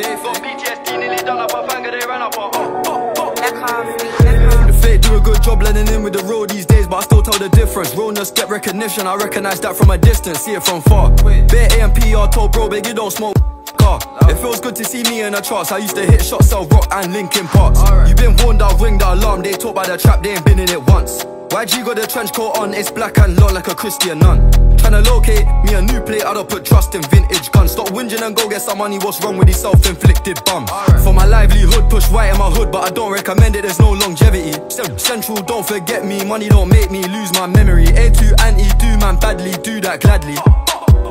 They up. Oh, can't The fake do a good job blending in with the road these days, but I still tell the difference. Realness get recognition, I recognize that from a distance, see it from far. Bare AMPR told bro, big, you don't smoke. It feels good to see me in a trance. I used to hit shots, sell rock and Linkin parts. Right. You've been warned, I'll ring the alarm. They talk by the trap, they ain't been in it once. YG got the trench coat on, it's black and long like a Christian nun. Tryna locate me a new plate, I don't put trust in vintage guns. Stop whinging and go get some money, what's wrong with these self-inflicted bums? For my livelihood, push white in my hood, but I don't recommend it, there's no longevity. Central, don't forget me, money don't make me lose my memory. A2 anti, do man badly, do that gladly.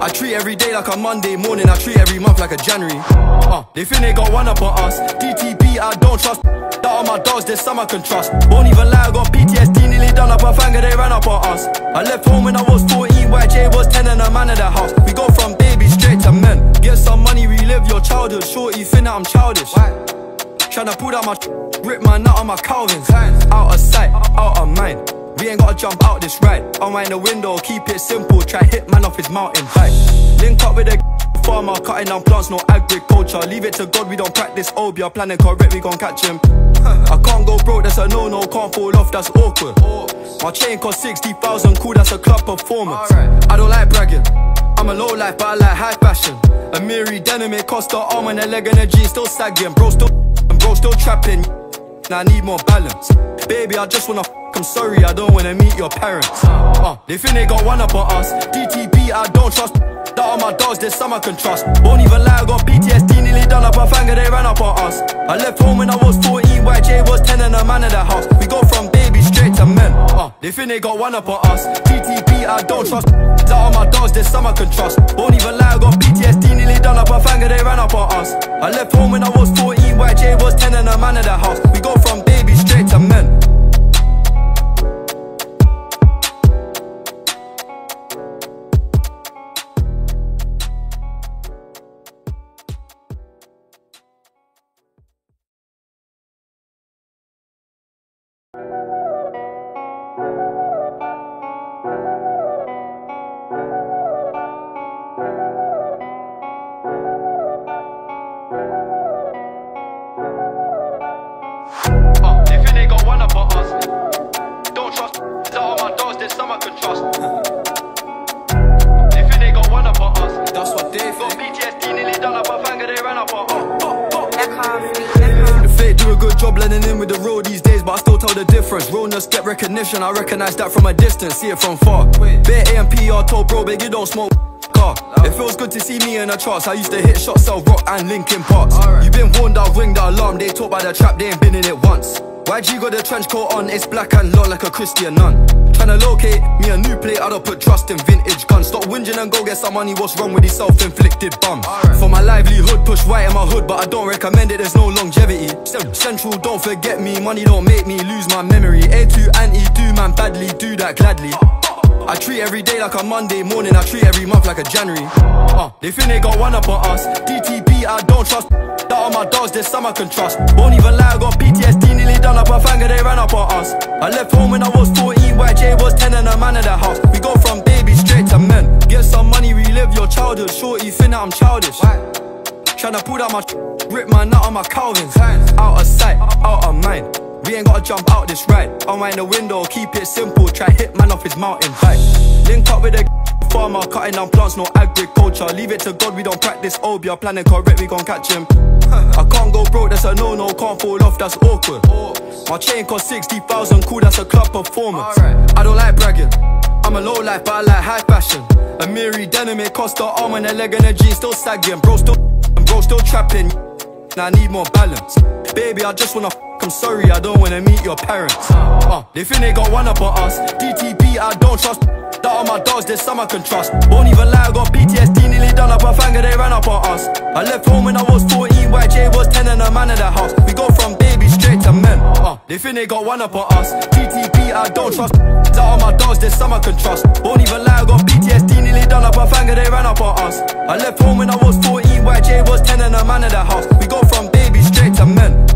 I treat every day like a Monday morning, I treat every month like a January. Uh, they think they got one up on us. DTP, I don't trust. That are my dogs, there's some I can trust. Won't even lie, I got PTSD, nearly done up a finger, they ran up on us. I left home when I was 14, YJ was 10 and a man of the house. We go from baby straight to men. Get some money, relive your childhood. Shorty, think that I'm childish. Tryna pull out my rip my nut on my Calvins. Out of sight, out of mind. We ain't gotta jump out this ride. Unwind the window, keep it simple. Try hit man off his mountain bike. Link up with a farmer, cutting down plants, no agriculture. Leave it to God, we don't practice obeah. Planning correct, we gon' catch him. I can't go broke, that's a no no. Can't fall off, that's awkward. My chain cost 60,000, cool, that's a club performance. I don't like bragging. I'm a low life, but I like high fashion. Amiri denim, it cost the arm and a leg and a G, still sagging. Bro, still, bro, still trapping. Now I need more balance. Baby, I just wanna I'm sorry, I don't wanna meet your parents. Uh, they think they got one up on us. DTP, I don't trust. That are my dogs, some I can trust. Won't even lie, I got PTSD, nearly done up a finger, they ran up on us. I left home when I was 14, YJ was 10 and a man in the house. We go from baby straight to men. Uh, they think they got one up on us. DTP, I don't trust. That are my dogs, some I can trust. Won't even lie, I got PTSD, nearly done up a finger, they ran up on us. I left home when I was 14, YJ was 10 and a man in the house. We go from baby straight to men. I recognize that from a distance, see it from far. Bare AMPR told bro, big you don't smoke car. It feels good to see me in the charts. I used to hit shots, sell rock and Linkin Parks. You've been warned, I'll ring the alarm. They talk by the trap, they ain't been in it once. YG got the trench coat on, it's black and long like a Christian nun. Tryna locate me a new plate, I don't put trust in vintage guns. Stop whinging and go get some money, what's wrong with these self-inflicted bums? For my livelihood, push white in my hood, but I don't recommend it, there's no longevity. Central, don't forget me, money don't make me lose my memory. A2 anti, do man badly, do that gladly. I treat every day like a Monday morning, I treat every month like a January. Uh, they think they got one up on us. DTP, I don't trust. That are my dogs, there's some I can trust. Won't even lie, I got PTSD, nearly done up a finger, they ran up on us. I left home when I was 14, YJ was 10 and a man in the house. We go from baby straight to men. Get some money, relive your childhood. Shorty, think that I'm childish. Tryna pull out my rip my nut on my Calvins. Out of sight, out of mind. We ain't gotta jump out this ride. Unwind the window, keep it simple. Try hit man off his mountain bike. Link up with a farmer, cutting down plants, no agriculture. Leave it to God, we don't practice obeah. Planning correct, we gon' catch him. I can't go broke, that's a no no. Can't fall off, that's awkward. My chain cost 60,000, cool, that's a club performance. I don't like bragging. I'm a low life, but I like high fashion. Amiri denim, it cost the arm and a leg and a G, still sagging. Bro, still, bro, still trapping. Now I need more balance. Baby, I just wanna I'm sorry, I don't wanna meet your parents. Uh, they think they got one up on us. DTP, I don't trust. That are my dogs, there's some I can trust. Won't even lie, I got PTSD, nearly done up a finger, they ran up on us. I left home when I was 14, YJ was 10 and a man in the house. We go from baby straight to men. Uh, they think they got one up on us. DTP, I don't trust. That are my dogs, there's some I can trust. Won't even lie, I got PTSD, nearly done up a finger, they ran up on us. I left home when I was 14, YJ was 10 and a man in the house. We go from baby straight to men.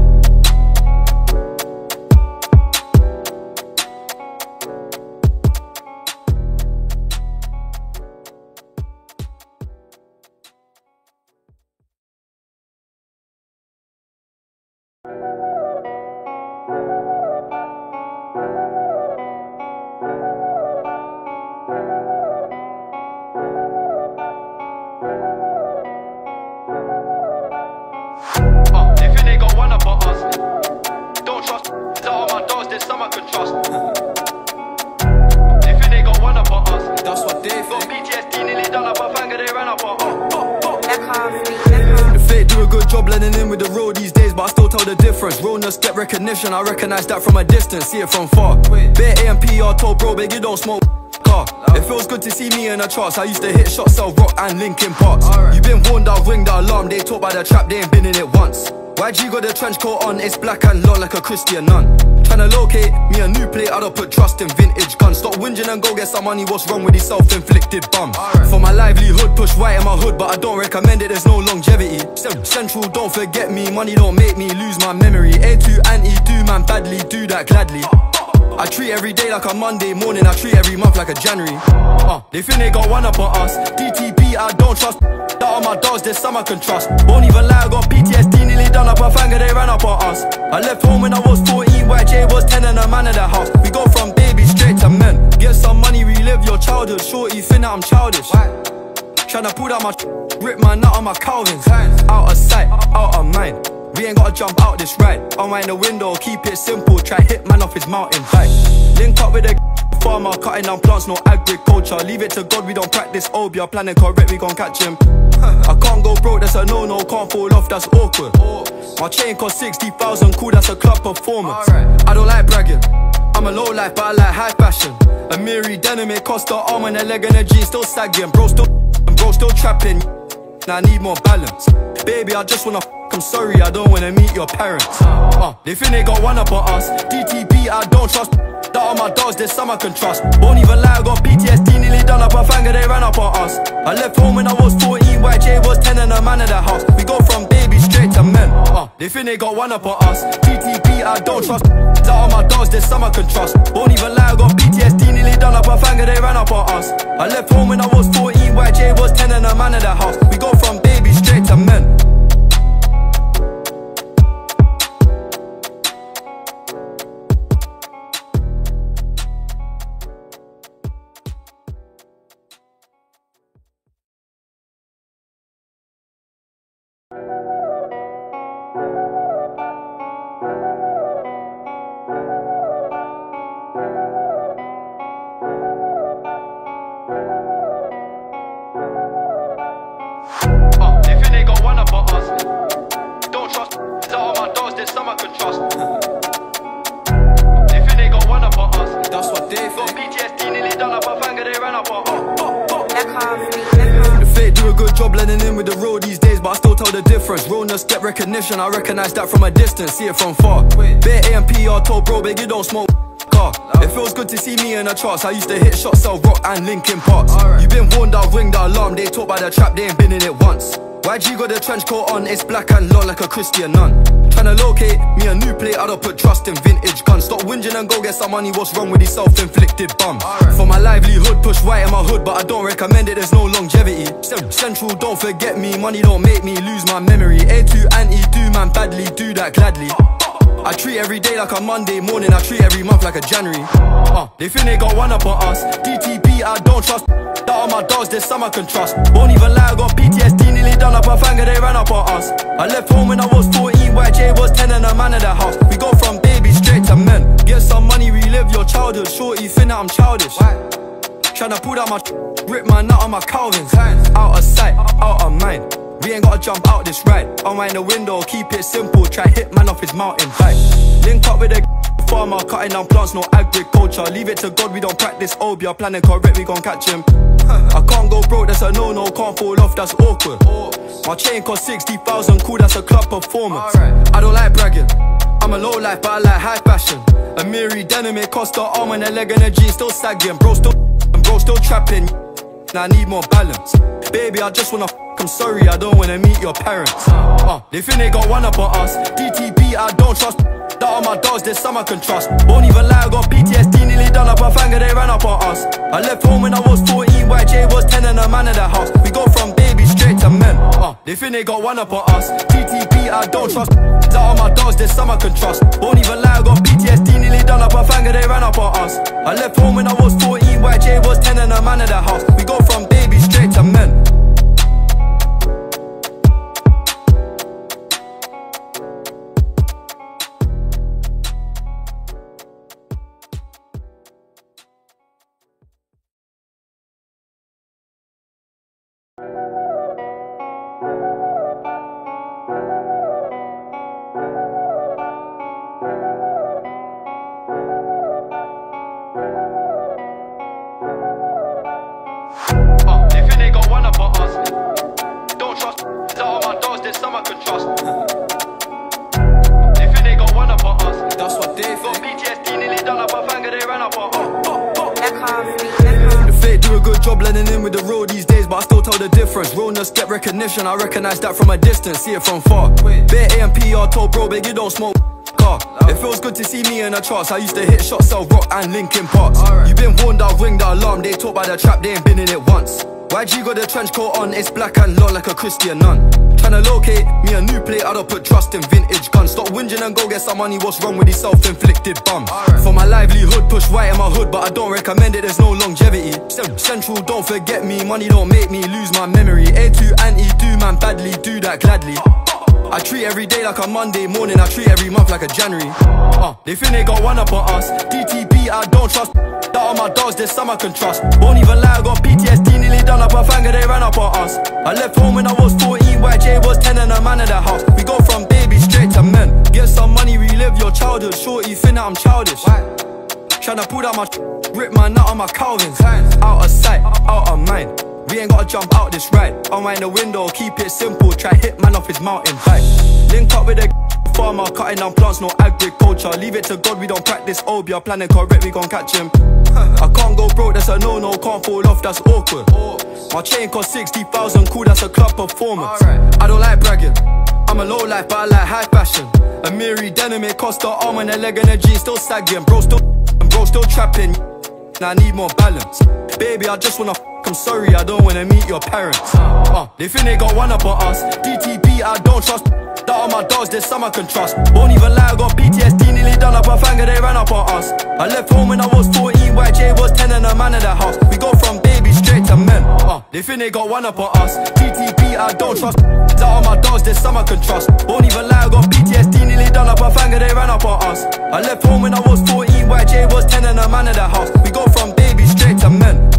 trust. they think they got one up on us. That's what they think. Got PTSD nearly done up a finger, they ran up on. Oh, oh, oh. The fake do a good job blending in with the road these days, but I still tell the difference. Realness get recognition, I recognize that from a distance, see it from far. Bare AMPR told bro, big, you don't smoke. It feels good to see me in a charts. I used to hit shots, sell rock and Linkin parts. You've been warned, I'll ring the alarm. They talk by the trap, they ain't been in it once. YG got the trench coat on, it's black and long like a Christian nun. Tryna locate me a new plate, I don't put trust in vintage guns. Stop whinging and go get some money, what's wrong with these self-inflicted bums? For my livelihood, push white in my hood, but I don't recommend it, there's no longevity. Central, don't forget me, money don't make me lose my memory. A2 anti, do man badly, do that gladly. I treat every day like a Monday morning, I treat every month like a January. Uh, they think they got one up on us. DTP, I don't trust. That on my dogs, there's some I can trust. Won't even lie, I got PTSD nearly done up a finger, they ran up on us. I left home when I was 14, YJ was 10 and a man in the house. We go from baby straight to men. Get some money, relive your childhood. Shorty, that I'm childish. Tryna pull down my rip my nut on my Calvins. Out of sight, out of mind. We ain't gotta jump out this ride. Unwind the window, keep it simple. Try hit man off his mountain bike. Link up with a farmer, cutting down plants, no agriculture. Leave it to God, we don't practice obeah. Planning correct, we gon' catch him. I can't go broke, that's a no no. Can't fall off, that's awkward. My chain cost 60,000, cool, that's a club performance. I don't like bragging. I'm a low life, but I like high fashion. Amiri denim, it cost the arm and a leg and a jean, still sagging. Bro, still, bro, still trapping. Now I need more balance. Baby, I just wanna I'm sorry, I don't wanna meet your parents. Uh, they think they got one up on us. DTP, I don't trust. That on my dogs, there's some I can trust. Won't even lie, I got PTSD nearly done up a finger, they ran up on us. I left home when I was 14, YJ was 10 and a man in the house. We go from baby straight to men. Uh, they think they got one up on us. DTP, I don't trust. That on my dogs, there's some I can trust. Won't even lie, I got PTSD nearly done up a finger, they ran up on us. I left home when I was 14, YJ was 10 and a man in the house. We go from baby straight to men. Get recognition, I recognize that from a distance, see it from far. Bare AMPR told bro, big you don't smoke. It feels good to see me in the charts. I used to hit shots, sell rock and Linkin Parks. You've been warned, I'll ring the alarm. They talk by the trap, they ain't been in it once. YG got the trench coat on, it's black and long like a Christian nun. Tryna locate me a new plate, I don't put trust in vintage guns. Stop whinging and go get some money, what's wrong with these self-inflicted bums? For my livelihood, push white in my hood, but I don't recommend it, there's no longevity. Central, don't forget me, money don't make me lose my memory. A2 anti, do man badly, do that gladly. I treat every day like a Monday morning, I treat every month like a January. Uh, they think they got one up on us. DTP, I don't trust. That on my dogs, there's some I can trust. Won't even lie, I got PTSD nearly done up a finger, they ran up on us. I left home when I was 14, YJ was 10 and a man in the house. We go from baby straight to men. Get some money, relive your childhood. Shorty, think that I'm childish. Tryna pull down my rip my nut on my Calvins. Out of sight, out of mind. We ain't gotta jump out this ride. Unwind the window, keep it simple. Try hit man off his mountain bike. Link up with a farmer, cutting down plants, no agriculture. Leave it to God, we don't practice obeah. Planning correct, we gon' catch him. I can't go broke, that's a no no. Can't fall off, that's awkward. My chain cost 60,000, cool, that's a club performance. I don't like bragging. I'm a low life, but I like high fashion. Amiri denim, it cost the arm and a leg and a jean, still sagging. Bro, still, bro, still trapping. Now I need more balance. Baby, I just wanna I'm sorry, I don't wanna meet your parents. Uh, they think they got one up on us. DTP, I don't trust. That on my dogs, there's some I can trust. Won't even lie, I got PTSD nearly done up a finger, they ran up on us. I left home when I was 14, YJ was 10 and a man in the house. We go from baby straight to men. Uh, they think they got one up on us. DTP, I don't trust. That on my dogs, there's some I can trust. Won't even lie, I got PTSD nearly done up a finger, they ran up on us. I left home when I was 14, YJ was 10 and a man in the house. We go from baby straight to men. That's what they think. Got PTSD nearly done up a finger, they ran up on us. The fake do a good job blending in with the road these days, but I still tell the difference. Realness get recognition, I recognize that from a distance, see it from far. Bare AMPR told bro, big you don't smoke car. It feels good to see me in the charts. I used to hit shots, sell rock and Linkin Parks. You been warned, I'll ring the alarm. They talk by the trap, they ain't been in it once. YG got the trench coat on, it's black and long like a Christian nun. Tryna locate me a new plate, I don't put trust in vintage guns. Stop whinging and go get some money, what's wrong with these self-inflicted bums? For my livelihood, push white in my hood, but I don't recommend it, there's no longevity. Central, don't forget me, money don't make me lose my memory. A2 anti, do man badly, do that gladly. I treat every day like a Monday morning, I treat every month like a January. Uh, they think they got one up on us. DTP, I don't trust. That all my dogs, there's some I can trust. Won't even lie, I got PTSD, nearly done up a finger, they ran up on us. I left home when I was 14, YJ was 10 and a man in the house. We go from baby straight to men. Get some money, relive your childhood. Shorty, think that I'm childish. Tryna pull down my rip my nut on my Calvins. Out of sight, out of mind. We ain't gotta jump out this ride. Unwind the window, keep it simple. Try hit man off his mountain bike. Link up with a farmer, cutting down plants, no agriculture. Leave it to God, we don't practice obeah. Planning correct, we gon' catch him. I can't go broke, that's a no no. Can't fall off, that's awkward. My chain cost 60,000, cool, that's a club performance. I don't like bragging. I'm a low life, but I like high fashion. Amiri denim, it cost the arm and a leg and a jean, still sagging. Bro, still, bro, still trapping. I need more balance. Baby, I just wanna I'm sorry, I don't wanna meet your parents. Uh, they think they got one up on us. DTP, I don't trust. That all my dogs, there's some I can trust. Won't even lie, I got PTSD, nearly done up a finger, they ran up on us. I left home when I was 14, YJ was 10 and a man in the house. We go from baby straight to men. Uh, they think they got one up on us. DTP, I don't trust. That all my dogs, there's some I can trust. Won't even lie, I got PTSD, nearly done up a finger, they ran up on us. I left home when I was 14, YJ was 10 and a man in the house. We go from baby straight to men.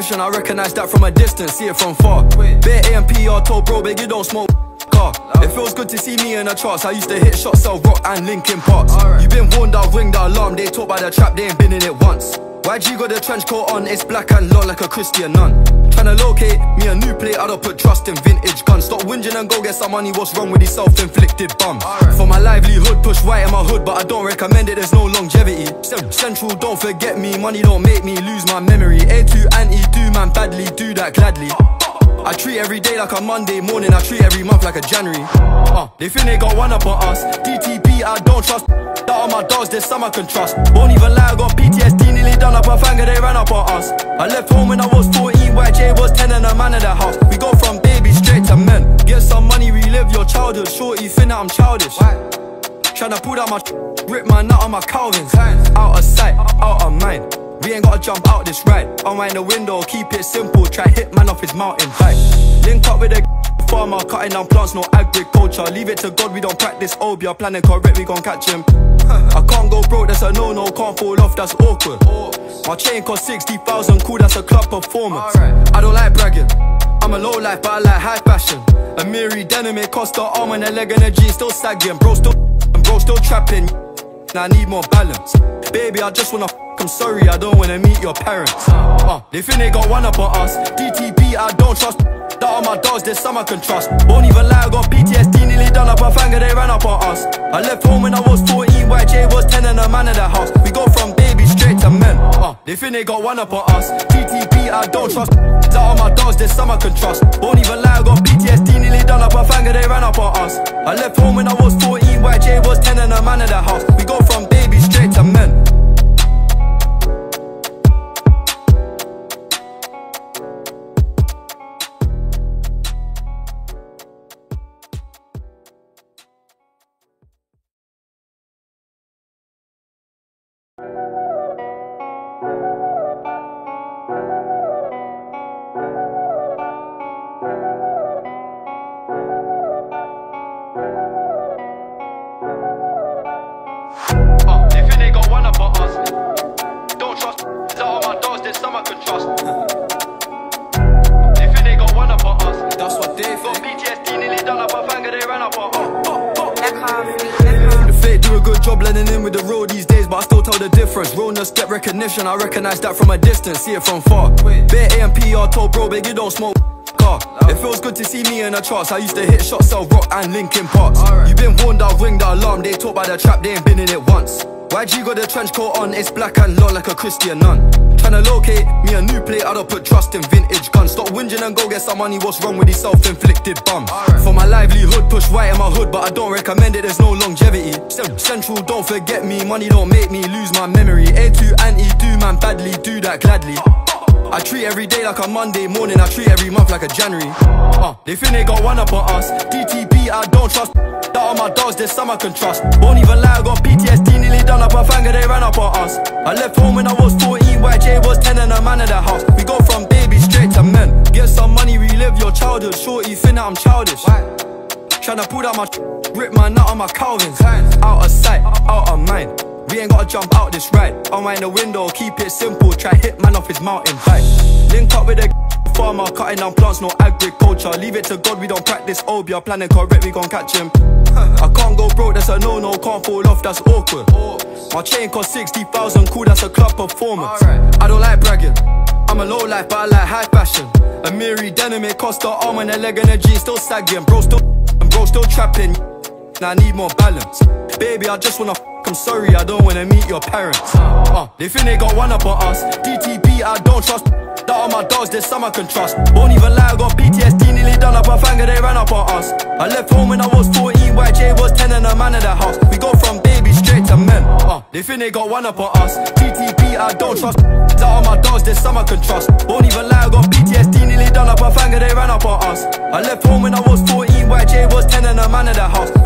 I recognize that from a distance, see it from far. Bare AMPR told bro, big you don't smoke car. It feels good to see me in the charts. I used to hit shots, sell rock and Linkin Parks. You've been warned, I'll ring the alarm. They talk by the trap, they ain't been in it once. YG got the trench coat on, it's black and long like a Christian nun. Tryna locate me a new plate, I don't put trust in vintage guns. Stop whinging and go get some money, what's wrong with these self-inflicted bums? For my livelihood, push white in my hood, but I don't recommend it, there's no longevity. Central, don't forget me, money don't make me lose my memory. A2 anti, do man badly, do that gladly. I treat every day like a Monday morning, I treat every month like a January. Uh, they think they got one up on us. DTP, I don't trust. That all my dogs, there's some I can trust. Won't even lie, I got PTSD, nearly done up a finger, they ran up on us. I left home when I was 14, YJ was 10 and a man in the house. We go from baby straight to men. Get some money, relive your childhood. Shorty, think that I'm childish. Tryna pull down my rip my nut on my Calvins. Out of sight, out of mind. We ain't gotta jump out this ride. Unwind the window, keep it simple. Try hit man off his mountain bike. Link up with a farmer, cutting down plants, no agriculture. Leave it to God, we don't practice obeah. Planning correct, we gon' catch him. I can't go broke, that's a no no. Can't fall off, that's awkward. My chain cost 60,000, cool, that's a club performance. I don't like bragging. I'm a low life, but I like high fashion. Amiri denim, it cost the arm and a leg and a jean, still sagging. Bro, still, bro, still trapping. I need more balance. Baby, I just wanna I'm sorry, I don't wanna meet your parents. Uh, they think they got one up on us. DTP, I don't trust. That all my dogs, there's some I can trust. Won't even lie, I got PTSD, nearly done up a finger, they ran up on us. I left home when I was 14, YJ was 10 and a man in the house. We go from baby straight to men. Uh, they think they got one up on us. TTP, I don't trust. That all my dogs, there's some I can trust. Won't even lie, I got PTSD, nearly done up a finger, they ran up on us. I left home when I was 14, YJ was 10 and a man in the house. We go from baby straight to men. Difference. Realness get recognition, I recognize that from a distance, see it from far. Bare AMPR told bro, big you don't smoke car. It feels good to see me in the charts. I used to hit shots, sell rock and Linkin Parks. You been warned, I'll ring the alarm. They talk by the trap, they ain't been in it once. YG got the trench coat on, it's black and long like a Christian nun. Tryna locate me a new plate, I don't put trust in vintage guns. Stop whinging and go get some money, what's wrong with these self-inflicted bums? For my livelihood, push white in my hood, but I don't recommend it, there's no longevity. Central, don't forget me, money don't make me lose my memory. A2 anti, do man badly, do that gladly. I treat every day like a Monday morning, I treat every month like a January. Uh, they think they got one up on us. DTB, I don't trust. That are my dogs, some I can trust. Won't even lie, I got PTSD, nearly done up a fanger, they ran up on us. I left home when I was 14, YJ was 10 and a man in the house. We go from baby straight to men. Get some money, relive your childhood. Shorty, think that I'm childish. Tryna pull out my rip my nut on my Calvins. Out of sight, out of mind. We ain't gotta jump out this ride. Unwind the window, keep it simple. Try hit man off his mountain bike. Link up with a farmer, cutting down plants, no agriculture. Leave it to God, we don't practice obeah. Planning correct, we gon' catch him. I can't go broke, that's a no no. Can't fall off, that's awkward. My chain cost 60,000, cool, that's a club performance. I don't like bragging. I'm a low life, but I like high fashion. Amiri denim, it cost the arm and a leg and a G, still sagging. Bro, still, bro, still trapping. Now I need more balance. Baby, I just wanna I'm sorry, I don't wanna meet your parents. Uh, they think they got one up on us. DTB, I don't trust. That are my dogs, there's some I can trust. Won't even lie, I got PTSD, nearly done up a fanger, they ran up on us. I left home when I was 14, YJ was 10 and a man in the house. We go from baby straight to men. Uh, they think they got one up on us. DTB, I don't trust. That are my dogs, there's some I can trust. Won't even lie, I got PTSD, nearly done up a fanger, they ran up on us. I left home when I was 14, YJ was 10 and a man in the house.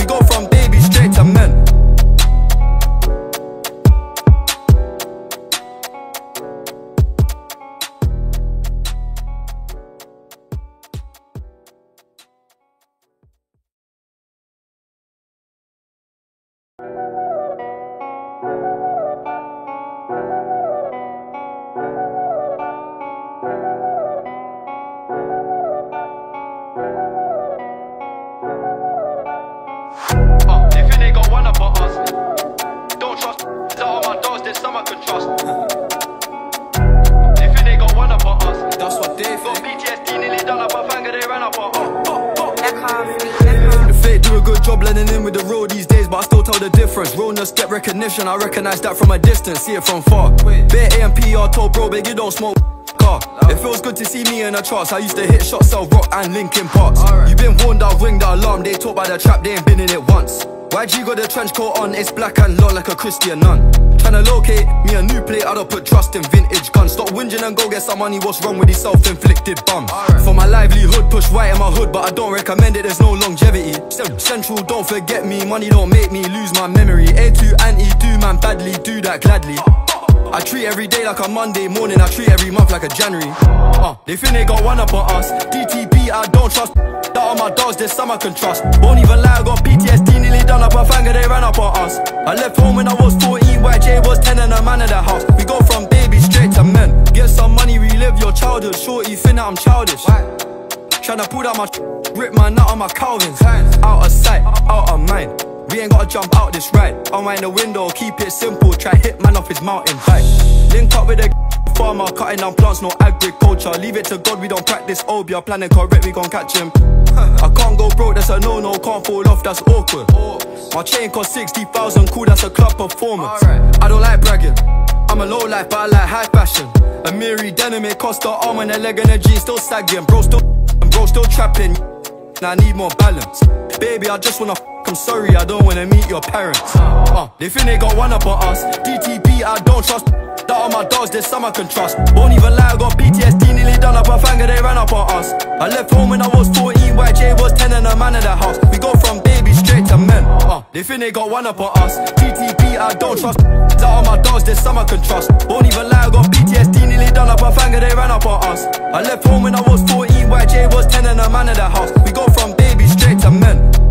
I recognize that from a distance, see it from far. Bare AMPR told bro, big you don't smoke car. It feels good to see me in the charts. I used to hit shots, sell rock and Linkin Parks. You been warned, I'll ring the alarm. They talk by the trap, they ain't been in it once. YG got the trench coat on, it's black and long like a Christian nun. Tryna locate me a new plate, I don't put trust in vintage guns. Stop whinging and go get some money, what's wrong with these self-inflicted bums? For my livelihood, push white in my hood, but I don't recommend it, there's no longevity. Central, don't forget me, money don't make me lose my memory. A2 anti, do man badly, do that gladly. I treat every day like a Monday morning, I treat every month like a January. Uh, they think they got one up on us. DTB, I don't trust. That are my dogs, there's some I can trust. Won't even lie, I got PTSD, nearly done up a fanger, they ran up on us. I left home when I was 14, YJ was 10 and a man in the house. We go from baby straight to men. Get some money, relive your childhood. Shorty, think that I'm childish. Tryna pull out my rip my nut on my Calvins. Out of sight, out of mind. We ain't gotta jump out this ride. Unwind the window, keep it simple. Try hit man off his mountain bike. Link up with a farmer, cutting down plants, no agriculture. Leave it to God, we don't practice obeah. Planning correct, we gon' catch him. I can't go broke, that's a no no. Can't fall off, that's awkward. My chain cost 60,000, cool, that's a club performance. I don't like bragging. I'm a low life, but I like high fashion. Amiri denim, it cost the arm and a leg and a G, still sagging. Bro, still, bro, still trapping. Now I need more balance. Baby, I just wanna I'm sorry, I don't wanna meet your parents. Uh, they think they got one up on us. DTB, I don't trust. That are my dogs, there's some I can trust. Won't even lie, I got PTSD, nearly done up a fanger, they ran up on us. I left home when I was 14, YJ was 10 and a man in the house. We go from baby straight to men. Uh, they think they got one up on us. DTB, I don't trust. That are my dogs, there's some I can trust. Won't even lie, I got PTSD, nearly done up a fanger, they ran up on us. I left home when I was 14, YJ was 10 and a man in the house. We go from baby straight to men.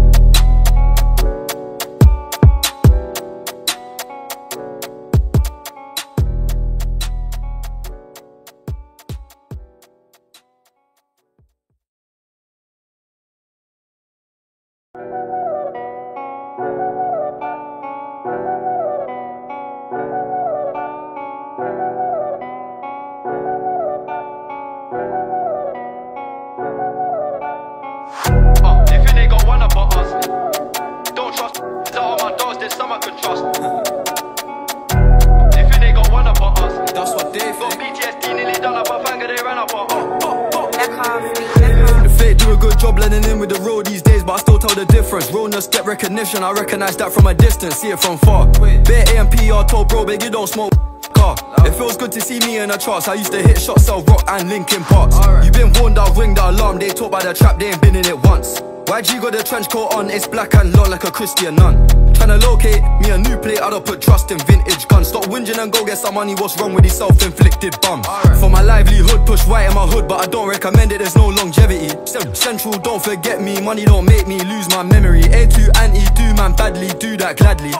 I recognize that from a distance, see it from far. Bare AMPR told bro, big, you don't smoke car. It feels good to see me in the charts. I used to hit shots, sell rock and Linkin Parks. You been warned, I'll ring the alarm. They talk about the trap, they ain't been in it once. YG got the trench coat on, it's black and low like a Christian nun. Tryna locate me a new plate, I don't put trust in vintage guns. Stop whinging and go get some money, what's wrong with these self-inflicted bums? For my livelihood, push white in my hood, but I don't recommend it, there's no longevity. Central, don't forget me, money don't make me lose my memory. A2 anti, do man badly, do that gladly.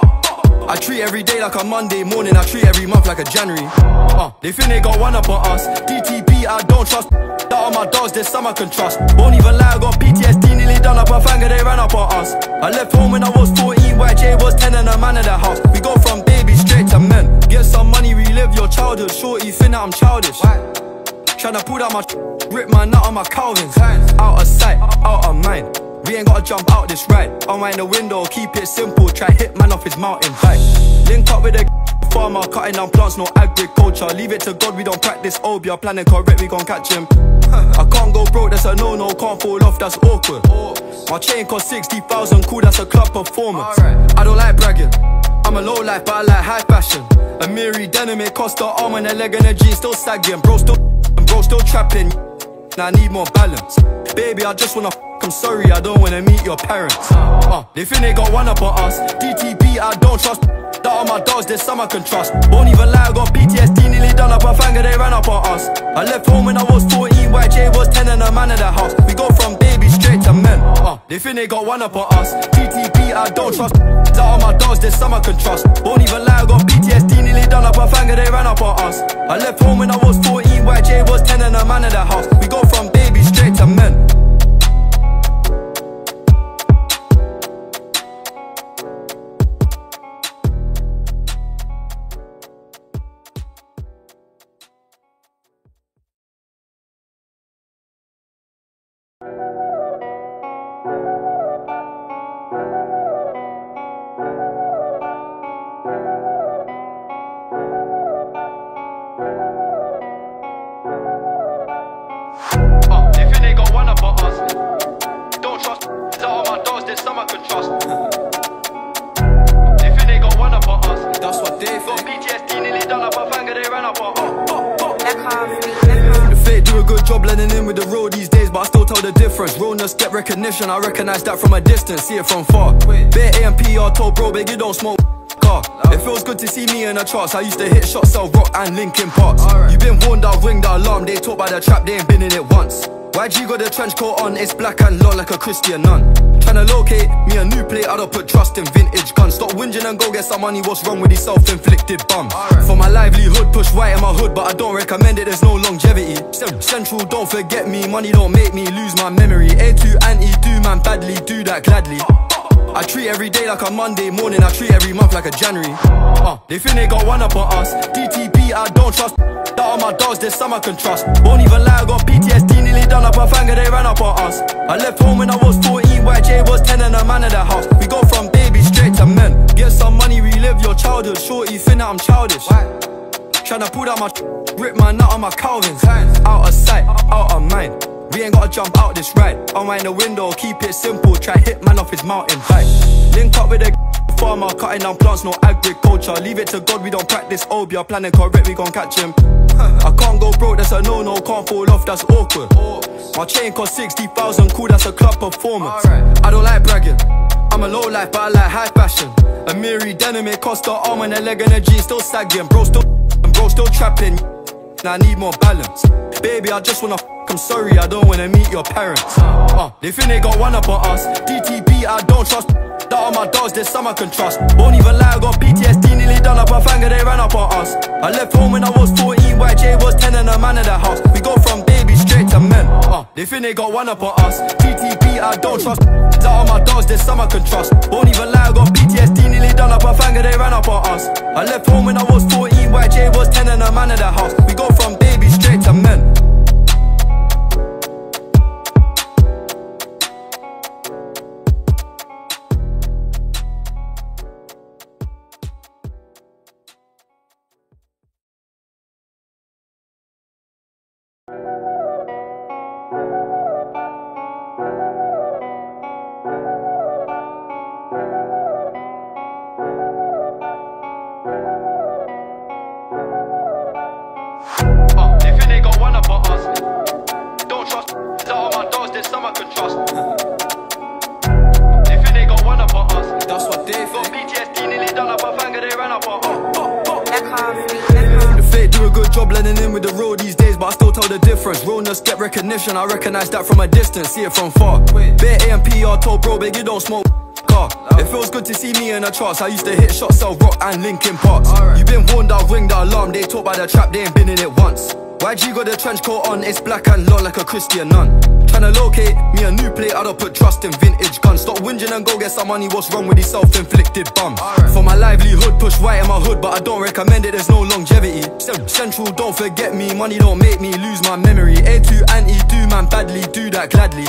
I treat every day like a Monday morning, I treat every month like a January. Uh, they think they got one up on us. DTP, I don't trust. That all my dogs, there's some I can trust. Won't even lie, I got PTSD, nearly done up a finger, they ran up on us. I left home when I was 14, YJ was 10 and a man in the house. We go from baby straight to men. Get some money, relive your childhood. Shorty, that I'm childish. Tryna pull down my rip my nut on my Calvins. Out of sight, out of mind. We ain't gotta jump out this ride. Unwind the window, keep it simple. Try hit man off his mountain bike. Link up with a farmer, cutting down plants, no agriculture. Leave it to God, we don't practice obeah. Planning correct, we gon' catch him. I can't go broke, that's a no no. Can't fall off, that's awkward. My chain cost 60,000, cool, that's a club performance. I don't like bragging. I'm a low life, but I like high fashion. Amiri denim, it cost the arm and a leg and a jean, still sagging. Bro, still, bro, still trapping. I need more balance. Baby, I just wanna I'm sorry, I don't wanna meet your parents. Uh, they think they got one up on us. DTP, I don't trust. That all my dogs, there's some I can trust. Won't even lie, I got PTSD, nearly done up a finger, they ran up on us. I left home when I was 14, YJ was 10 and a man in the house. We go from baby straight to men. Uh, they think they got one up on us. DTP, I don't trust. That all my dogs, there's some I can trust. Won't even lie, I got PTSD, nearly done up a finger, they ran up on us. I left home when I was 14, YJ was 10 and a man in the house. We go from baby straight to men. Recognition, I recognize that from a distance, see it from far. Bare AMPR told bro, big, you don't smoke car. It feels good to see me in the charts. I used to hit shots, sell rock and Linkin Parks. You been warned, I'll ring the alarm. They talk about the trap, they ain't been in it once. YG got the trench coat on, it's black and low like a Christian nun. Tryna locate me a new plate, I don't put trust in vintage guns. Stop whinging and go get some money, what's wrong with these self-inflicted bums? For my livelihood, push white in my hood, but I don't recommend it, there's no longevity. Central, don't forget me, money don't make me lose my memory. A2 anti, do man badly, do that gladly. I treat every day like a Monday morning, I treat every month like a January. Uh, they think they got one up on us. DTP, I don't trust. That all my dogs, some I can trust. Won't even lie, I got PTSD, nearly done up a finger, they ran up on us. I left home when I was 14, YJ was 10 and a man in the house. We go from baby straight to men. Get some money, relive your childhood. Shorty, think that I'm childish. Tryna pull down my rip my nut on my Calvins. Out of sight, out of mind. We ain't gotta jump out this ride. Unwind the window, keep it simple. Try hit man off his mountain bike. Link up with a farmer, cutting down plants, no agriculture. Leave it to God, we don't practice obeah. Planning correct, we gon' catch him. I can't go broke, that's a no no. Can't fall off, that's awkward. My chain cost 60,000, cool, that's a club performance. I don't like bragging. I'm a low life, but I like high fashion. Amiri denim, it cost a arm and a leg and a jean, still sagging. Bro, still, bro, still trapping. I need more balance. Baby, I just wanna I'm sorry, I don't wanna meet your parents. Uh, they think they got one up on us. DTP, I don't trust. That all my dogs, some I can trust. Won't even lie, I got PTSD, nearly done up a finger, they ran up on us. I left home when I was 14, YJ was 10 and a man in the house. We go from baby straight to men. Uh, they think they got one up on us. DTP, I don't trust. That all my dogs, some I can trust. Won't even lie, I got PTSD, nearly done up a finger, they ran up on us. I left home when I was 14, YJ was 10 and a man in the house. We go from baby straight to men. I recognize that from a distance, see it from far. Bare AMPR told bro, big, you don't smoke car. It feels good to see me in the charts. I used to hit shots, sell rock and Linkin Parks. You been warned, I'll ring the alarm. They talk by the trap, they ain't been in it once. YG got the trench coat on, it's black and long like a Christian nun. Tryna locate me a new plate, I don't put trust in vintage guns. Stop whinging and go get some money, what's wrong with these self-inflicted bums? For my livelihood, push white in my hood, but I don't recommend it, there's no longevity. Central, don't forget me, money don't make me lose my memory. A2 anti, do man badly, do that gladly.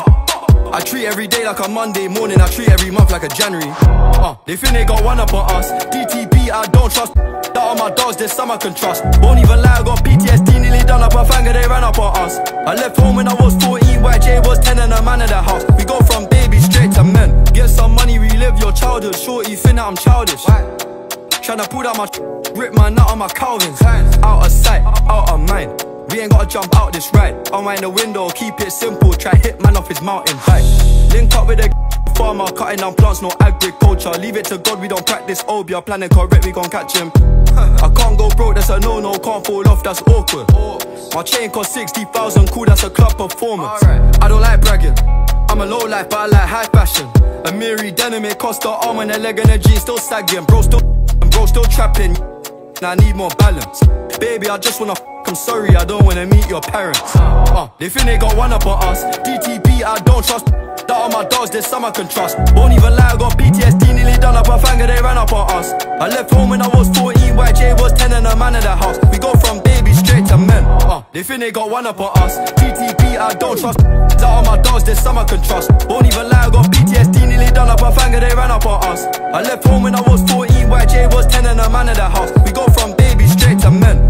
I treat every day like a Monday morning, I treat every month like a January. Uh, they think they got one up on us. DTP, I don't trust. That all my dogs, there's some I can trust. Won't even lie, I got PTSD, nearly done up a finger, they ran up on us. I left home when I was 14, YJ was 10 and a man in the house. We go from baby straight to men. Get some money, relive your childhood. Shorty, think that I'm childish. Tryna pull down my rip my nut on my Calvins. Out of sight, out of mind. We ain't gotta jump out this ride. Unwind the window, keep it simple. Try hit man off his mountain bike. Link up with a farmer, cutting down plants, no agriculture. Leave it to God, we don't practice obeah. Planning correct, we gon' catch him. I can't go broke, that's a no no. Can't fall off, that's awkward. My chain cost 60,000, cool, that's a club performance. I don't like bragging. I'm a low life, but I like high fashion. Amiri denim, it cost the arm and a leg and a jean, still sagging. Bro, still, bro, still trapping. I need more balance. Baby, I just wanna I'm sorry, I don't wanna meet your parents. Uh, they think they got one up on us. DTP, I don't trust. That all my dogs, there's some I can trust. Won't even lie, I got PTSD, nearly done up a finger, they ran up on us. I left home when I was 14, YJ was 10 and a man in the house. We go from baby straight to men. Uh, they think they got one up on us. DTP, I don't trust. That all my dogs, there's some I can trust. Won't even lie, I got PTSD, nearly done up a finger, they ran up on us. I left home when I was 14, YJ was 10 and a man in the house. We go from baby straight to men.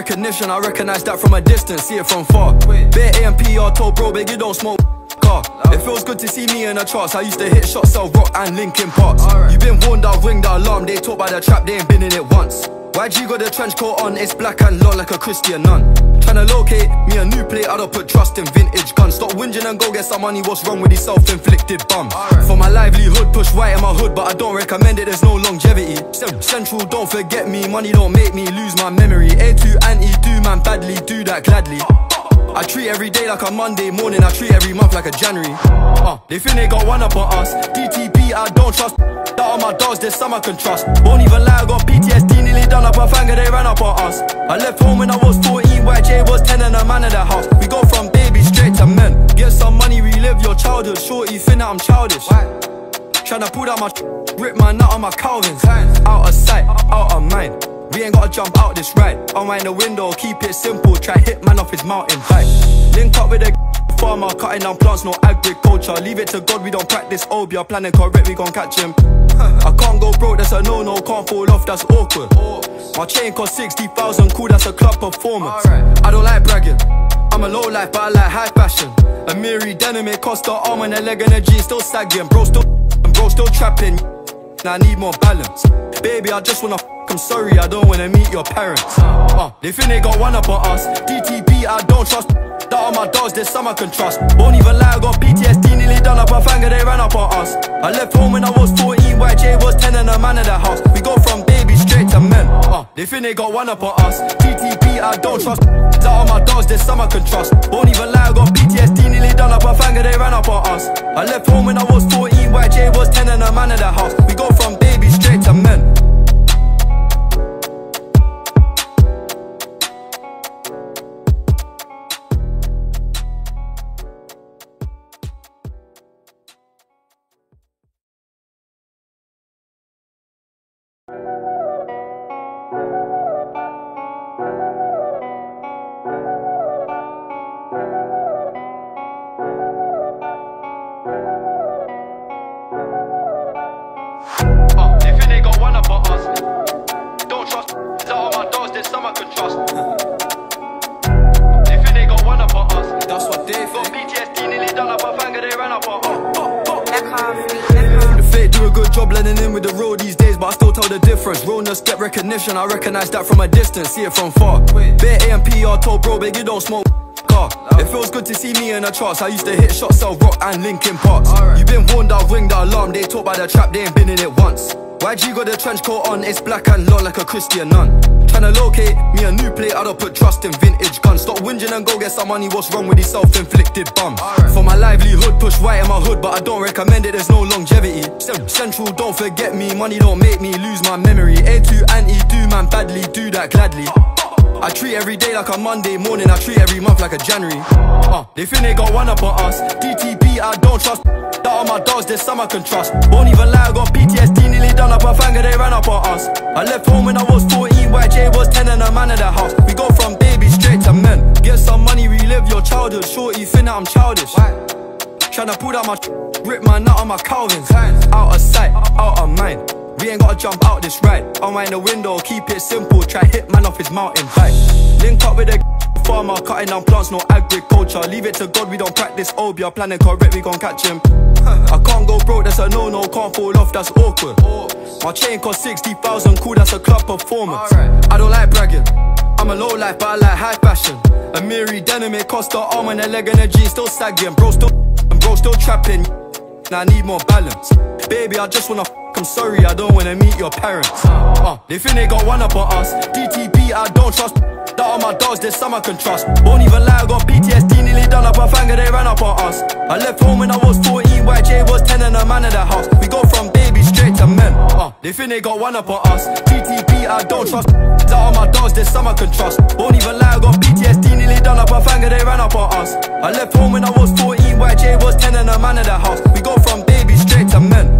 Recognition, I recognize that from a distance, see it from far. Bare AMPR told bro, big, you don't smoke car. It feels good to see me in the charts. I used to hit shots, sell rock and Linkin Parks. You've been warned, I'll ring the alarm. They talk about the trap, they ain't been in it once. YG got the trench coat on, it's black and long like a Christian nun. Tryna locate me a new plate, I don't put trust in vintage guns. Stop whinging and go get some money, what's wrong with these self-inflicted bums? For my livelihood, push white in my hood, but I don't recommend it, there's no longevity. Central, don't forget me, money don't make me lose my memory. A2 anti, do man badly, do that gladly. I treat every day like a Monday morning, I treat every month like a January. Uh, they think they got one up on us. DTP, I don't trust. That all my dogs, there's some I can trust. Won't even lie, I got PTSD, nearly done up a finger, they ran up on us. I left home when I was 14, YJ was 10 and a man in the house. We go from baby straight to men. Get some money, relive your childhood. Shorty, think I'm childish. Tryna pull down my rip my nut on my Calvins. Out of sight, out of mind. We ain't gotta jump out this ride. Unwind the window, keep it simple. Try hit man off his mountain bike. Link up with a farmer, cutting down plants, no agriculture. Leave it to God, we don't practice obeah. Planning correct, we gon' catch him. I can't go broke, that's a no no. Can't fall off, that's awkward. My chain cost 60,000, cool, that's a club performance. I don't like bragging. I'm a low life, but I like high fashion. Amiri denim, it cost the arm and a leg and a jean, still sagging. Bro, still, bro, still trapping. Now I need more balance. Baby, I just wanna I'm sorry, I don't wanna meet your parents. Uh, they think they got one up on us. DTP, I don't trust. That all my dogs, there's some I can trust. Won't even lie, I got PTSD, nearly done up a finger, they ran up on us. I left home when I was 14, YJ was 10 and a man in the house. We go from baby straight to men. Uh, they think they got one up on us. DTP, I don't trust. That all my dogs, there's some I can trust. Won't even lie, I got PTSD, nearly done up a finger, they ran up on us. I left home when I was 14, YJ was 10 and a man in the house. We go from baby straight to men. In with the road these days, but I still tell the difference. Realness get recognition, I recognize that from a distance, see it from far. Bare AMPR told bro, big you don't smoke car. It feels good to see me in the charts. I used to hit shots, sell rock and Linkin Parks. You been warned, I'll ring the alarm. They talk by the trap, they ain't been in it once. YG got the trench coat on, it's black and long like a Christian nun. Tryna locate me a new plate, I don't put trust in vintage guns. Stop whinging and go get some money, what's wrong with these self-inflicted bums? For my livelihood, push white in my hood, but I don't recommend it, there's no longevity. Central, don't forget me, money don't make me lose my memory. A2 anti, do man badly, do that gladly. I treat every day like a Monday morning, I treat every month like a January. Uh, they think they got one up on us. DTB, I don't trust. That are my dogs, some I can trust. Won't even lie, I got PTSD, nearly done up a finger, they ran up on us. I left home when I was 14, YJ was 10 and a man in the house. We go from baby straight to men. Get some money, relive your childhood. Shorty, think that I'm childish. Tryna pull out my rip my nut on my Calvins. Out of sight, out of mind. We ain't gotta jump out this ride. Unwind the window, keep it simple. Try hit man off his mountain bike. Link up with a farmer, cutting down plants, no agriculture. Leave it to God, we don't practice obeah. Planning correct, we gon' catch him. I can't go broke, that's a no no. Can't fall off, that's awkward. My chain cost 60,000, cool, that's a club performance. I don't like bragging. I'm a low life, but I like high fashion. Amiri denim, it cost the arm and a leg and a G, still sagging. Bro, still, bro, still trapping. Now I need more balance. Baby, I just wanna I'm sorry, I don't wanna meet your parents. Uh, they think they got one up on us. DTB, I don't trust. That are my dogs, there's some I can trust. Won't even lie, I got PTSD, nearly done up a finger, they ran up on us. I left home when I was 14, YJ was 10 and a man in the house. We go from baby straight to men. Uh, they think they got one up on us. DTB, I don't trust. That are my dogs, there's some I can trust. Won't even lie, I got PTSD, nearly done up a finger, they ran up on us. I left home when I was 14, YJ was 10 and a man in the house. We go from baby straight to men.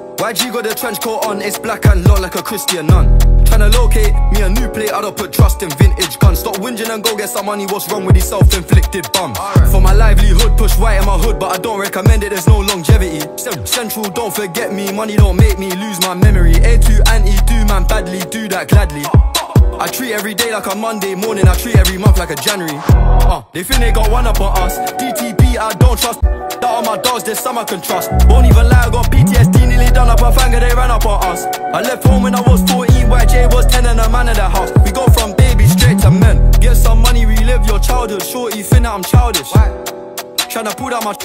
YG got the trench coat on, it's black and long like a Christian nun. Tryna locate me a new plate, I don't put trust in vintage guns. Stop whinging and go get some money, what's wrong with these self-inflicted bums? For my livelihood, push white in my hood, but I don't recommend it, there's no longevity. Central, don't forget me, money don't make me lose my memory. A2 anti, do man badly, do that gladly. I treat every day like a Monday morning, I treat every month like a January. Uh, they think they got one up on us. DTB, I don't trust. That are my dogs, there's some I can trust. Won't even lie, I got PTSD, nearly done up a finger, they ran up on us. I left home when I was 14, YJ was 10 and a man in the house. We go from baby straight to men. Get some money, relive your childhood. Shorty, think that I'm childish. Tryna pull out my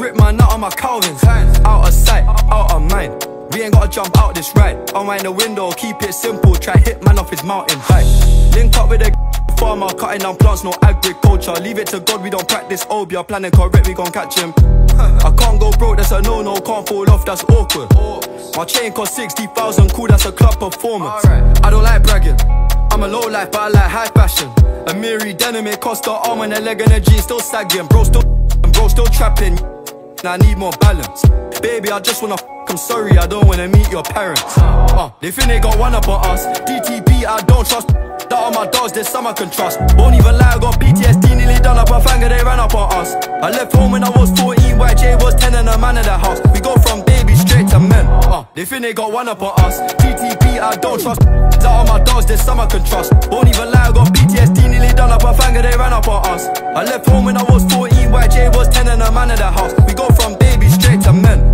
rip my nut on my Calvins. Out of sight, out of mind. We ain't gotta jump out this ride. Unwind the window, keep it simple. Try hit man off his mountain bike. Link up with a farmer, cutting down plants, no agriculture. Leave it to God, we don't practice obeah. Planning correct, we gon' catch him. I can't go broke, that's a no no. Can't fall off, that's awkward. My chain cost 60,000, cool, that's a club performance. I don't like bragging. I'm a low life, but I like high fashion. Amiri denim, it cost the arm and a leg and a G, still sagging. Bro, still, bro, still trapping. I need more balance. Baby, I just wanna I'm sorry, I don't wanna meet your parents. Uh, they think they got one up on us. DTB, I don't trust. That are my dogs, there's some I can trust. Won't even lie, I got PTSD, nearly done up a finger, they ran up on us. I left home when I was 14, YJ was 10 and a man in the house. We go from baby straight to men. Uh, they think they got one up on us. DTB, I don't trust. That are my dogs, there's some I can trust. Won't even lie, I got PTSD, nearly done up a finger, they ran up on us. I left home when I was 14, YJ was 10 and a man in the house. We go from baby straight to men.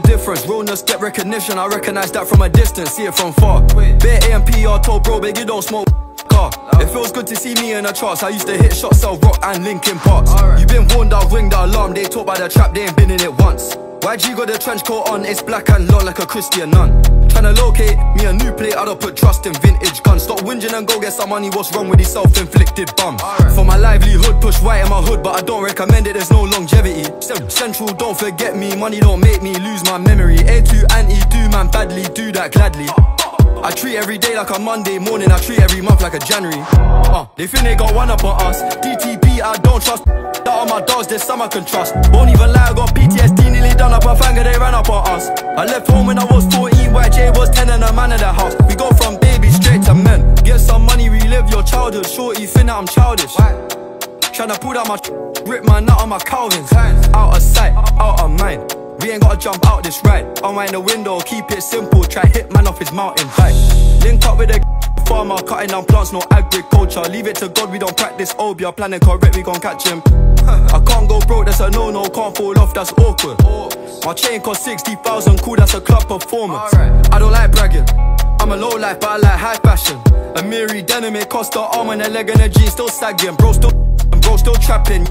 The difference. Realness get recognition, I recognize that from a distance, see it from far. Bare AMPR told bro, big, you don't smoke car. It feels good to see me in the charts. I used to hit shots, sell rock and Linkin Parks. You been warned, I'll ring the alarm. They talk by the trap, they ain't been in it once. YG got the trench coat on, it's black and low like a Christian nun. Tryna locate me a new plate, I don't put trust in vintage guns. Stop whinging and go get some money, what's wrong with these self-inflicted bums? For my livelihood, push white in my hood, but I don't recommend it, there's no longevity. Central, don't forget me, money don't make me lose my memory. A2 anti, do man badly, do that gladly. I treat every day like a Monday morning, I treat every month like a January. Uh, they think they got one up on us. DTP, I don't trust. That all my dogs, there's some I can trust. Won't even lie, I got PTSD, nearly done up a finger, they ran up on us. I left home when I was 14, YJ was 10 and a man in the house. We go from baby straight to men. Get some money, relive your childhood. Shorty, that I'm childish. Tryna pull down my rip my nut on my Calvins. Out of sight, out of mind. We ain't gotta jump out this ride. Unwind the window, keep it simple. Try hit man off his mountain bike. Link up with a farmer, cutting down plants, no agriculture. Leave it to God, we don't practice obeah. Planning correct, we gon' catch him. I can't go broke, that's a no no. Can't fall off, that's awkward. My chain cost 60,000, cool, that's a club performance. I don't like bragging. I'm a low life, but I like high fashion. Amiri denim, it cost the arm and a leg and a jean, still sagging. Bro, still, bro, still trapping.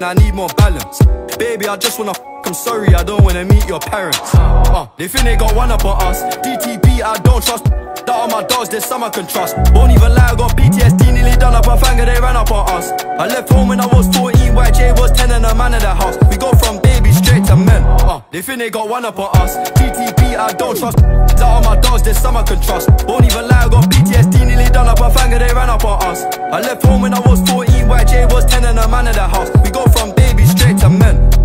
Now I need more balance. Baby, I just wanna I'm sorry, I don't wanna meet your parents. Uh, they think they got one up on us. DTP, I don't trust. That all my dogs, there's some I can trust. Won't even lie, I got PTSD, nearly done up a finger, they ran up on us. I left home when I was 14, YJ was 10 and a man in the house. We go from baby straight to men. Uh, they think they got one up on us. DTP, I don't trust. That all my dogs, some I can trust. Won't even lie, I got PTSD, nearly done up a finger, they ran up on us. I left home when I was 14, YJ was 10 and a man in the house. We go from baby straight to men.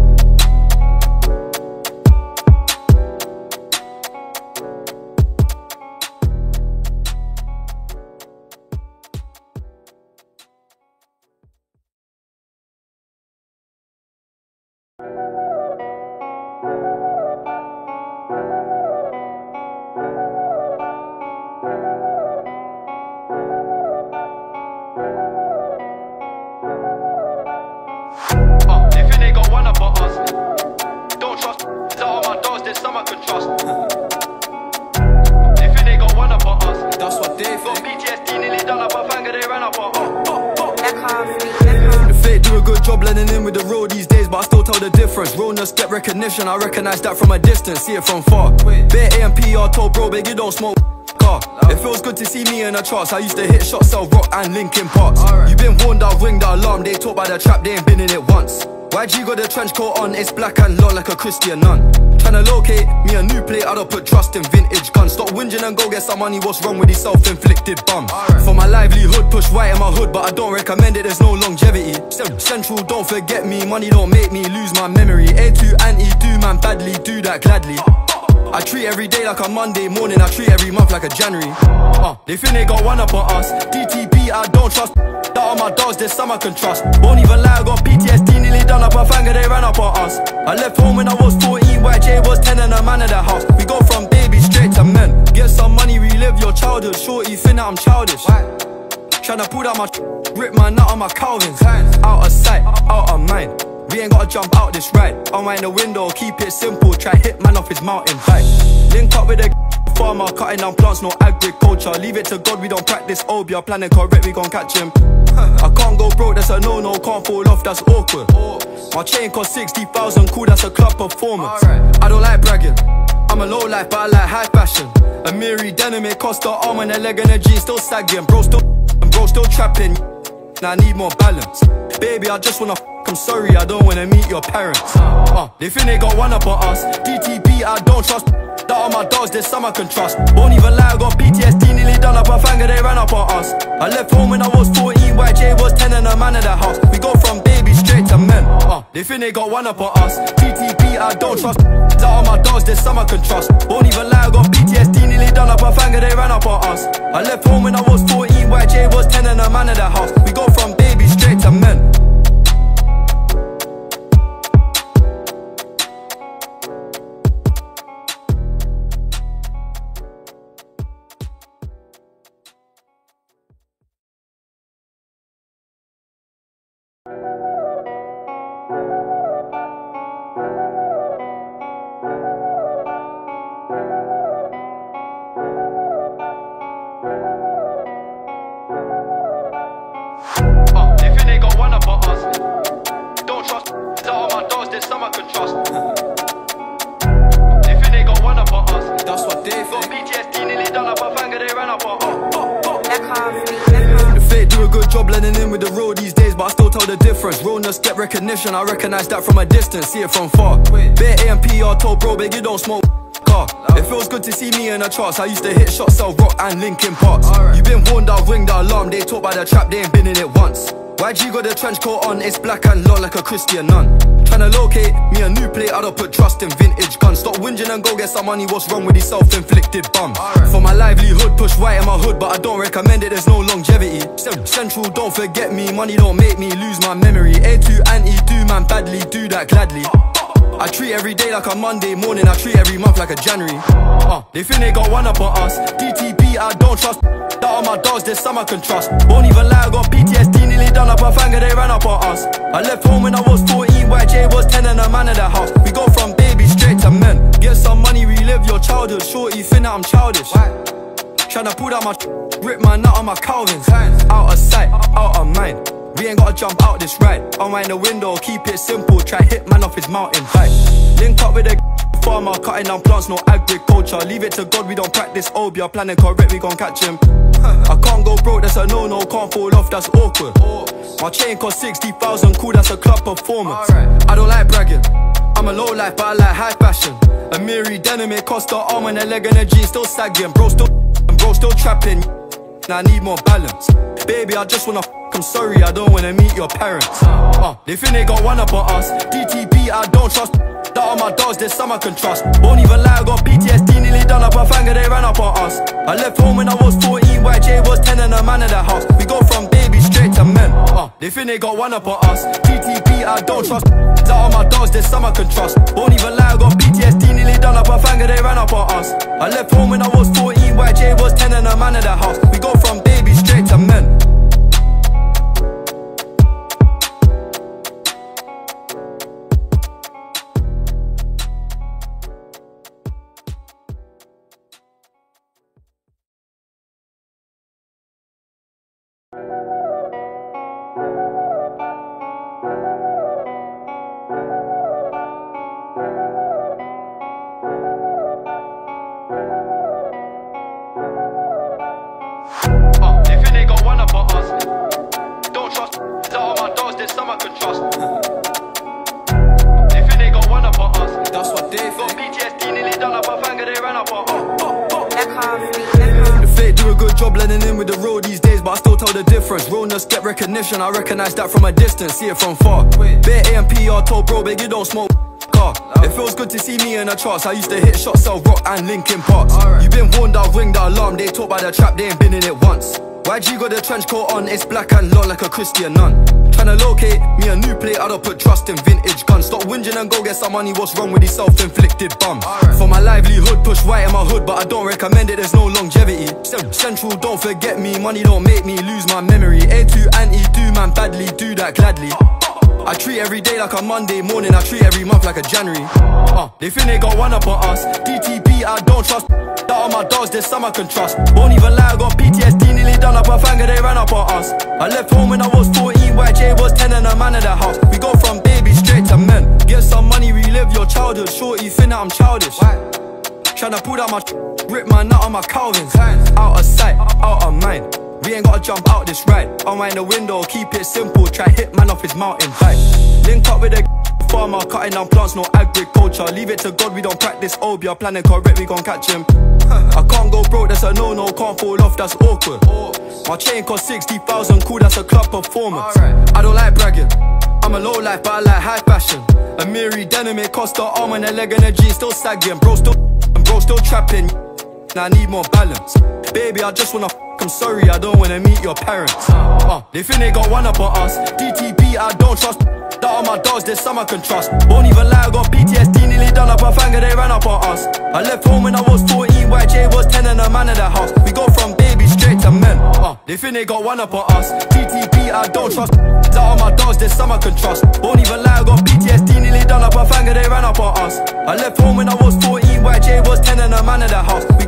They got one up on us. That's what they think. Got PTSD, nearly done up a finger, they ran up on us. The fake do a good job blending in with the road these days, but I still tell the difference. Realness get recognition, I recognize that from a distance, see it from far. Bare AMPR told bro, big, you don't smoke car. It feels good to see me in the charts. I used to hit shots, sell rock and Linkin Parks. You been warned, I'll ring the alarm. They talk by the trap, they ain't been in it once. YG got the trench coat on, it's black and low like a Christian nun. Tryna locate me a new plate, I don't put trust in vintage guns. Stop whinging and go get some money, what's wrong with these self-inflicted bums? For my livelihood, push white in my hood, but I don't recommend it, there's no longevity. Central, don't forget me, money don't make me lose my memory. A2 anti, do man badly, do that gladly. I treat every day like a Monday morning, I treat every month like a January. Uh, they think they got one up on us. DTP, I don't trust. That all my dogs, there's some I can trust. Won't even lie, I got PTSD, nearly done up a finger, they ran up on us. I left home when I was 14, YJ was 10 and a man in the house. We go from baby straight to men. Get some money, relive your childhood. Shorty, that I'm childish. Tryna pull down my rip my nut on my Calvins. Out of sight, out of mind. We ain't gotta jump out this ride. Unwind the window, keep it simple. Try hit man off his mountain bike. Link up with a farmer, cutting down plants, no agriculture. Leave it to God, we don't practice obeah. Planning correct, we gon' catch him. I can't go broke, that's a no no. Can't fall off, that's awkward. My chain cost 60,000, cool, that's a club performance. I don't like bragging. I'm a low life, but I like high fashion. Amiri denim, it cost the arm and a leg and a jean, still sagging. Bro, still, bro, still trapping. Now I need more balance. Baby, I just wanna I'm sorry, I don't wanna meet your parents. Uh, they think they got one up on us. DTP, I don't trust. That all my dogs, some I can trust. Won't even lie, I got PTSD, nearly done up a finger, they ran up on us. I left home when I was 14, YJ was 10 and a man in the house. We go from baby straight to men. Uh, they think they got one up on us. DTP, I don't trust. That all my dogs, some I can trust. Won't even lie, I got PTSD, nearly done up a finger, they ran up on us. I left home when I was 14, YJ was 10 and a man in the house. We go from baby I recognize that from a distance, see it from far. Bare AMPR told bro, big you don't smoke car. It feels good to see me in the charts. I used to hit shots, sell rock and Linkin Parks. You've been warned, I've ringed the alarm. They talk by the trap, they ain't been in it once. YG got the trench coat on, it's black and long like a Christian nun. Tryna locate me a new plate, I don't put trust in vintage guns. Stop whinging and go get some money, what's wrong with these self-inflicted bums? For my livelihood, push white in my hood, but I don't recommend it, there's no longevity. Central, don't forget me, money don't make me lose my memory. A2 anti, do man badly, do that gladly. I treat every day like a Monday morning, I treat every month like a January. Uh, they think they got one up on us. DTP, I don't trust. That on my dogs, there's some I can trust. Won't even lie, I got PTSD, nearly done up a finger, they ran up on us. I left home when I was 14, YJ was 10 and a man in the house. We go from baby straight to men. Get some money, relive your childhood. Shorty, think that I'm childish. Tryna pull down my rip my nut on my Calvins. Out of sight, out of mind. We ain't gotta jump out this ride. Unwind the window, keep it simple. Try hit man off his mountain bike. Link up with a farmer, cutting down plants, no agriculture. Leave it to God, we don't practice obeah. Planning correct, we gon' catch him. I can't go broke, that's a no no. Can't fall off, that's awkward. My chain cost 60,000, cool, that's a club performance. I don't like bragging. I'm a low life, but I like high fashion. Amiri denim, it cost the arm and a leg and a jean, still sagging. Bro, still, bro, still trapping. I need more balance. Baby, I just wanna I'm sorry, I don't wanna meet your parents. Uh, they think they got one up on us. DTP, I don't trust. That on my dogs, there's some I can trust. Won't even lie, I got PTSD, nearly done up a finger, they ran up on us. I left home when I was 14, YJ was 10 and a man in the house. We go from baby straight to men. Uh, they think they got one up on us. DTP, I don't trust. That on my dogs, there's some I can trust. Won't even lie, I got PTSD, nearly done up a finger, they ran up on us. I left home when I was 14, YJ was 10 and a man in the house. We go from baby straight to men. Recognition, I recognize that from a distance, see it from far. Bare AMPR told bro, big you don't smoke car. It feels good to see me in the charts. I used to hit shots, sell rock and Linkin Parks. You been warned, I've ringed the alarm. They talk about the trap, they ain't been in it once. YG got the trench coat on, it's black and long like a Christian nun. Tryna locate me a new plate, I don't put trust in vintage guns. Stop whinging and go get some money, what's wrong with these self-inflicted bums? For my livelihood, push white in my hood, but I don't recommend it, there's no longevity. Central, don't forget me, money don't make me lose my memory. A2 anti, do man badly, do that gladly. I treat every day like a Monday morning, I treat every month like a January. Uh, they think they got one up on us. DTP, I don't trust. That on my dogs, there's some I can trust. Won't even lie, I got PTSD, nearly done up a finger, they ran up on us. I left home when I was 14, YJ was 10 and a man in the house. We go from baby straight to men. Get some money, relive your childhood. Shorty, think that I'm childish. Tryna pull down my rip my nut on my Calvins. Out of sight, out of mind. We ain't gotta jump out this ride. Unwind the window, keep it simple. Try hit man off his mountain bike. Link up with a farmer, cutting down plants, no agriculture. Leave it to God, we don't practice obeah. Planning correct, we gon' catch him. I can't go broke, that's a no no. Can't fall off, that's awkward. My chain cost 60,000, cool, that's a club performance. I don't like bragging. I'm a low life, but I like high fashion. Amiri denim, it cost a arm and a leg and a jean, still sagging. Bro, still, bro, still trapping. I need more balance. Baby, I just wanna I'm sorry, I don't wanna meet your parents. Uh, they think they got one up on us. DTP, I don't trust. That on my dogs, there's some I can trust. Won't even lie, I got PTSD, nearly done up a finger, they ran up on us. I left home when I was 14, YJ was 10 and a man in the house. We go from baby straight to men. Uh, they think they got one up on us. DTP, I don't trust. That on my dogs, there's some I can trust. Won't even lie, I got PTSD, nearly done up a finger, they ran up on us. I left home when I was 14, YJ was 10 and a man in the house. We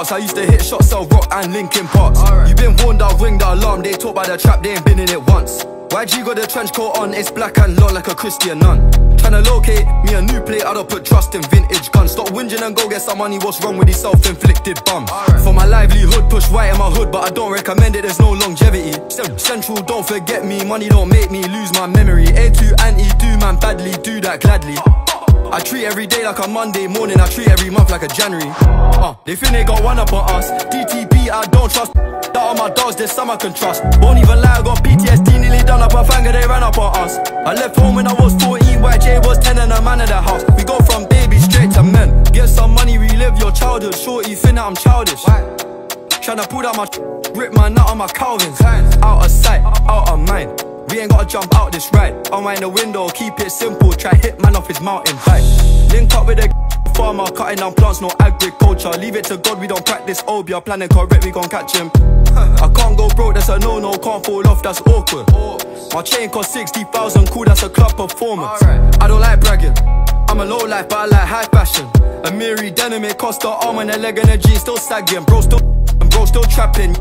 me in the charts. I used to hit shots, sell rock and Linkin Parks. You been warned, I'll ring the alarm. They talk by the trap, they ain't been in it once. YG got the trench coat on, it's black and long like a Christian nun. Tryna locate me a new plate, I don't put trust in vintage guns. Stop whinging and go get some money, what's wrong with these self-inflicted bums? For my livelihood, push white in my hood, but I don't recommend it, there's no longevity. Central, don't forget me, money don't make me lose my memory. A2 anti, do man badly, do that gladly. I treat every day like a Monday morning, I treat every month like a January. Uh, they think they got one up on us. DTP, I don't trust. That are my dogs, some I can trust. Won't even lie, I got PTSD, nearly done up a finger, they ran up on us. I left home when I was 14, YJ was 10 and a man in the house. We go from baby straight to men. Get some money, relive your childhood. Shorty, think that I'm childish. Tryna pull out my rip my nut on my Calvins. Out of sight, out of mind. We ain't gotta jump out this ride. Unwind the window, keep it simple. Try hit man off his mountain bike. Link up with a farmer, cutting down plants, no agriculture. Leave it to God, we don't practice obeah. Planning correct, we gon' catch him. I can't go broke, that's a no no. Can't fall off, that's awkward. My chain cost 60,000, cool, that's a club performance. I don't like bragging. I'm a low life, but I like high fashion. Amiri denim, it cost the arm and a leg and a G, still sagging. Bro, still, bro, still trapping.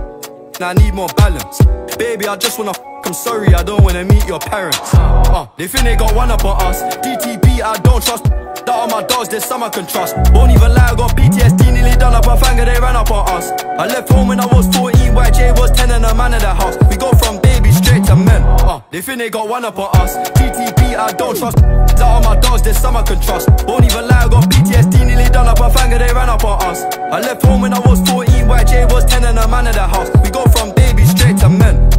Now I need more balance. Baby, I just wanna I'm sorry, I don't wanna meet your parents. Uh, they think they got one up on us. DTP, I don't trust. That are my dogs, there's some I can trust. Won't even lie, I got PTSD, nearly done up a finger, they ran up on us. I left home when I was 14, YJ was 10 and a man in the house. We go from baby to men. Uh, they think they got one up on us. TTP, I don't trust. That are my dogs, there's some I can trust. Won't even lie, I got PTSD, nearly done up a finger, they ran up on us. I left home when I was 14, YJ was 10 and a man in the house. We go from baby straight to men.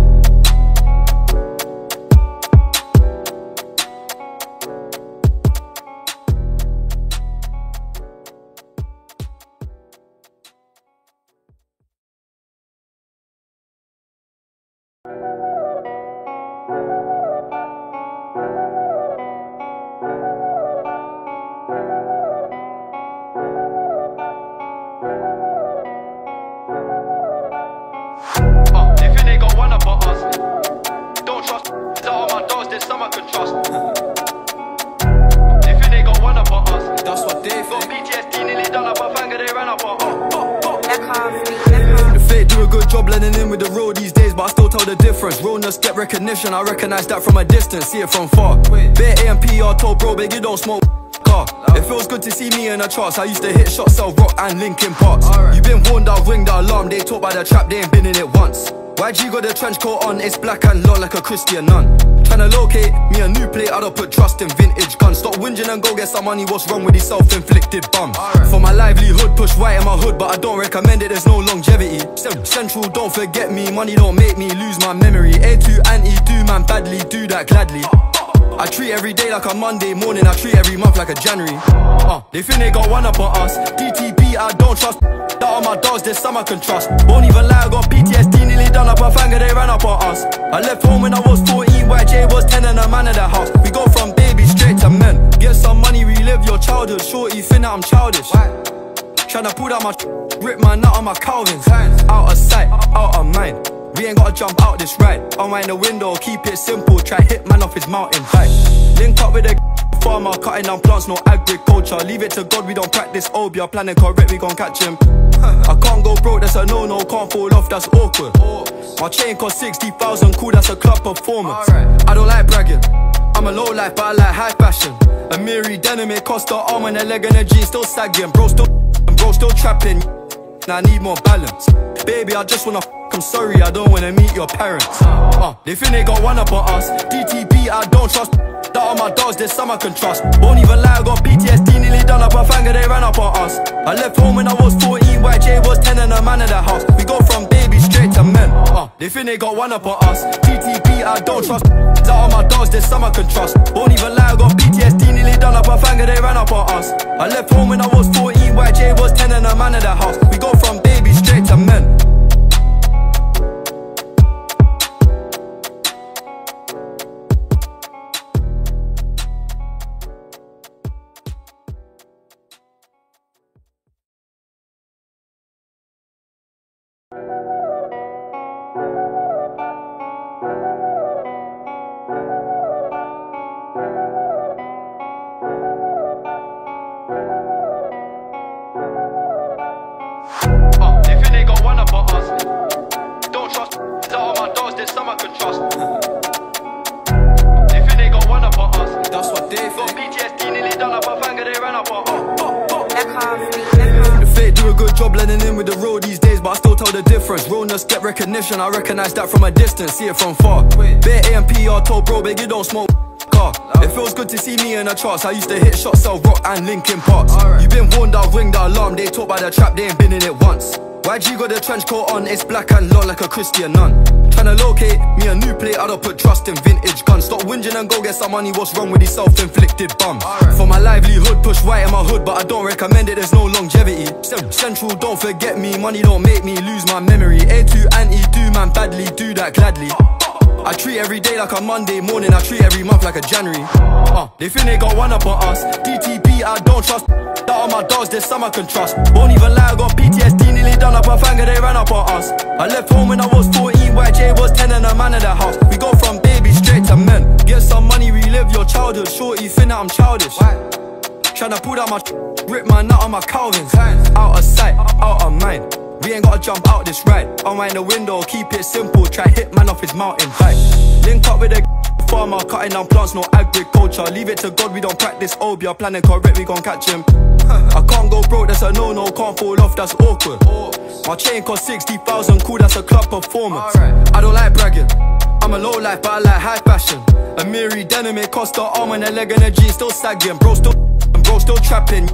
Recognition, I recognize that from a distance, see it from far. Bare AMPR told bro, big you don't smoke car. It feels good to see me in the charts. I used to hit shots, sell rock and Linkin Parks. You've been warned, I'll ring the alarm. They talk by the trap, they ain't been in it once. YG got the trench coat on, it's black and long like a Christian nun. Tryna locate me a new plate, I don't put trust in vintage guns. Stop whinging and go get some money, what's wrong with these self-inflicted bums? For my livelihood, push white in my hood, but I don't recommend it, there's no longevity. Central, don't forget me, money don't make me lose my memory. A2 anti, do man badly, do that gladly. I treat every day like a Monday morning, I treat every month like a January. Uh, they think they got one up on us. DTP, I don't trust. That are my dogs, there's some I can trust. Won't even lie, I got PTSD, nearly done up a finger, they ran up on us. I left home when I was 14, YJ was 10 and a man in the house. We go from baby straight to men. Get some money, relive your childhood. Shorty, think that I'm childish. Tryna pull out my rip my nut on my Calvins. Out of sight, out of mind. We ain't gotta jump out this ride. Unwind the window, keep it simple. Try hit man off his mountain bike. Link up with a farmer, cutting down plants, no agriculture. Leave it to God, we don't practice obeah. Planning correct, we gon' catch him. I can't go broke, that's a no no. Can't fall off, that's awkward. My chain cost 60,000, cool, that's a club performance. I don't like bragging. I'm a low life, but I like high fashion. Amiri denim, it cost the arm and a leg and a G, still sagging. Bro, still, bro, still trapping. Now I need more balance. Baby, I just wanna I'm sorry, I don't wanna meet your parents. Uh, they think they got one up on us. DTP, I don't trust. That are my dogs, there's some I can trust. Won't even lie, I got PTSD, nearly done up a finger, they ran up on us. I left home when I was 14, YJ was 10 and a man in the house. We go from baby straight to men. Uh, they think they got one up on us. DTP, I don't trust. That are my dogs, there's some I can trust. Won't even lie, I got PTSD, nearly done up a finger, they ran up on us. I left home when I was 14, YJ was 10 and a man in the house. We go from baby straight to men. I recognize that from a distance, see it from far. Bit Bare AMPR told bro, big, you don't smoke car. It feels good to see me in the charts. I used to hit shots, sell rock and Linkin Parks. You've been warned, I'll ring the alarm. They talk by the trap, they ain't been in it once. YG got the trench coat on, it's black and low like a Christian nun. Tryna locate me a new plate, I don't put trust in vintage guns. Stop whinging and go get some money, what's wrong with these self-inflicted bums? For my livelihood, push white in my hood, but I don't recommend it, there's no longevity. Central, don't forget me, money don't make me lose my memory. A2 anti, do man badly, do that gladly. I treat every day like a Monday morning, I treat every month like a January. Uh, they think they got one up on us. DTP, I don't trust. All my dogs, there's some I can trust. Won't even lie, I got PTSD, nearly done up a finger, they ran up on us. I left home when I was 14, YJ was 10 and a man in the house. We go from baby straight to men. Get some money, relive your childhood. Shorty, that I'm childish. Tryna pull down my rip my nut on my Calvins. Out of sight, out of mind. We ain't gotta jump out this ride. Unwind the window, keep it simple. Try hit man off his mountain bike. Link up with a farmer, cutting down plants, no agriculture. Leave it to God, we don't practice obeah. Planning correct, we gon' catch him. I can't go broke, that's a no no. Can't fall off, that's awkward. My chain cost 60,000, cool, that's a club performance. I don't like bragging. I'm a low life, but I like high fashion. Amiri denim, it cost the arm and a leg and a jean, still sagging. Bro, still, bro, still trapping.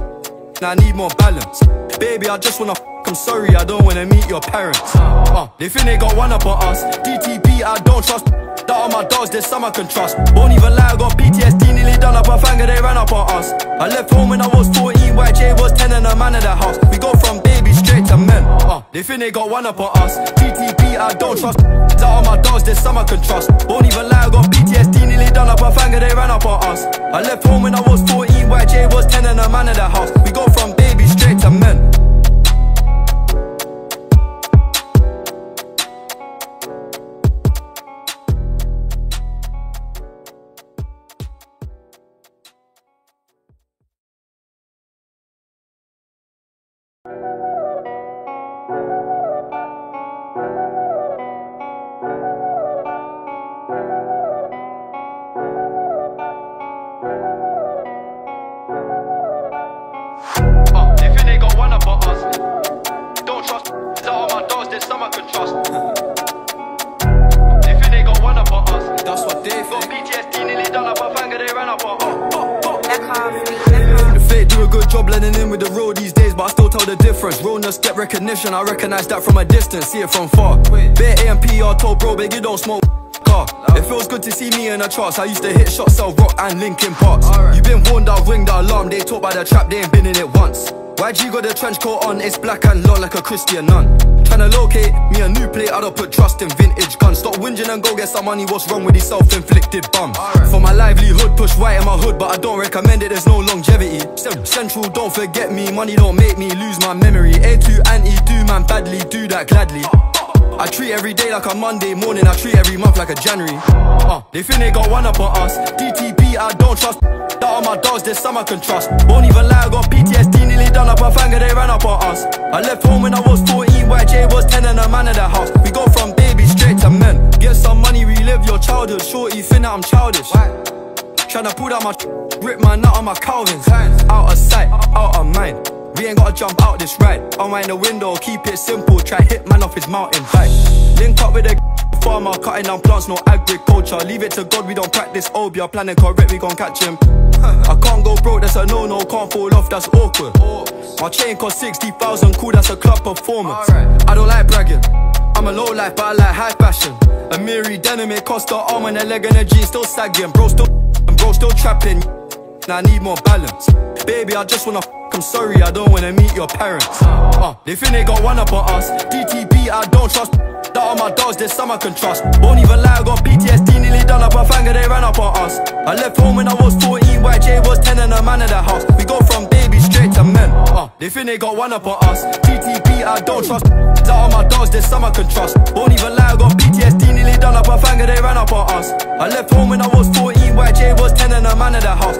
Now I need more balance. Baby, I just wanna I'm sorry, I don't wanna meet your parents. Uh, they think they got one up on us. DTP, I don't trust. That all my dogs, there's some I can trust. Won't even lie, I got PTSD, nearly done up a finger, they ran up on us. I left home when I was 14, YJ was 10 and a man in the house. We go from baby straight to men. Uh, they think they got one up on us. DTP, I don't trust. That all my dogs, there's some I can trust. Won't even lie, I got PTSD, nearly done up a finger, they ran up on us. I left home when I was 14, YJ was 10 and a man in the house. We go from baby straight to men. Recognition, I recognize that from a distance, see it from far. Bare AMPR told bro, big, you don't smoke car. It feels good to see me in the charts. I used to hit shots, sell rock and Linkin Parks. You been warned, I'll ring the alarm. They talk by the trap, they ain't been in it once. YG got the trench coat on, it's black and low like a Christian nun. Tryna locate me a new plate, I don't put trust in vintage guns. Stop whinging and go get some money, what's wrong with these self-inflicted bums? For my livelihood, push white in my hood, but I don't recommend it, there's no longevity. Central, don't forget me, money don't make me lose my memory. A2 anti, do man badly, do that gladly. I treat every day like a Monday morning, I treat every month like a January. Uh, they think they got one up on us. DTP, I don't trust. That all my dogs, some I can trust. Won't even lie, I got PTSD, nearly done up a finger, they ran up on us. I left home when I was 14, YJ was 10 and a man in the house. We go from baby straight to men. Get some money, relive your childhood. Shorty, think that I'm childish. Tryna pull down my rip my nut on my Calvins. Out of sight, out of mind. We ain't gotta jump out this ride. Unwind the window, keep it simple. Try hit man off his mountain bike. Link up with a farmer, cutting down plants, no agriculture. Leave it to God, we don't practice obeah. Planning correct, we gon' catch him. I can't go broke, that's a no no. Can't fall off, that's awkward. My chain cost 60,000, cool, that's a club performance. I don't like bragging. I'm a low life, but I like high fashion. Amiri denim, it cost the arm and a leg and a jean, still sagging. Bro, still, bro, still trapping. I need more balance. Baby, I just wanna f I'm sorry, I don't wanna meet your parents. Uh, they think they got one up on us. DTP, I don't trust. That all my dogs, some I can trust. Won't even lie, I got PTSD, nearly done up a finger, they ran up on us. I left home when I was 14, YJ was 10 and a man in the house. We go from baby straight to men. Uh, they think they got one up on us. DTP, I don't trust. That all my dogs, some I can trust. Won't even lie, I got PTSD, nearly done up a finger, they ran up on us. I left home when I was 14, YJ was 10 and a man in the house.